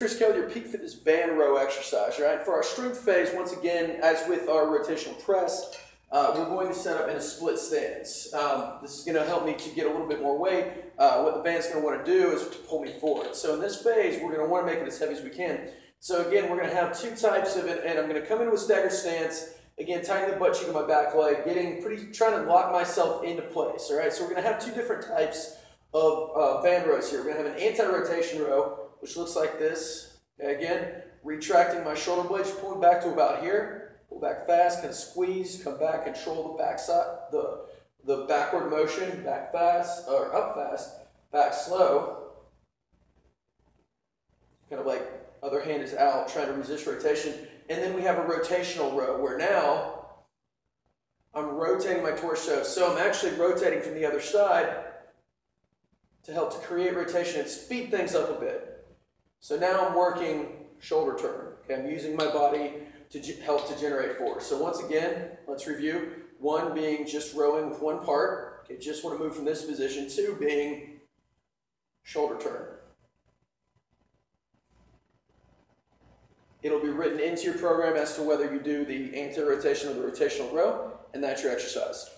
Kelly, your peak fitness band row exercise, right? For our strength phase, once again, as with our rotational press, uh, we're going to set up in a split stance. Um, this is going to help me to get a little bit more weight. Uh, what the band's going to want to do is to pull me forward. So in this phase, we're going to want to make it as heavy as we can. So again, we're going to have two types of it, and I'm going to come into a staggered stance. Again, tying the butt cheek of my back leg, getting pretty, trying to lock myself into place. All right, so we're going to have two different types of uh, band rows here. We're going to have an anti-rotation row, which looks like this. Okay, again, retracting my shoulder blades, pulling back to about here. Pull back fast, kind of squeeze, come back, control the back side, the, the backward motion, back fast, or up fast, back slow. Kind of like other hand is out, trying to resist rotation. And then we have a rotational row where now I'm rotating my torso. So I'm actually rotating from the other side to help to create rotation and speed things up a bit. So now I'm working shoulder turn. Okay, I'm using my body to help to generate force. So once again, let's review. One being just rowing with one part. Okay, just want to move from this position. Two being shoulder turn. It'll be written into your program as to whether you do the anti-rotation or the rotational row, and that's your exercise.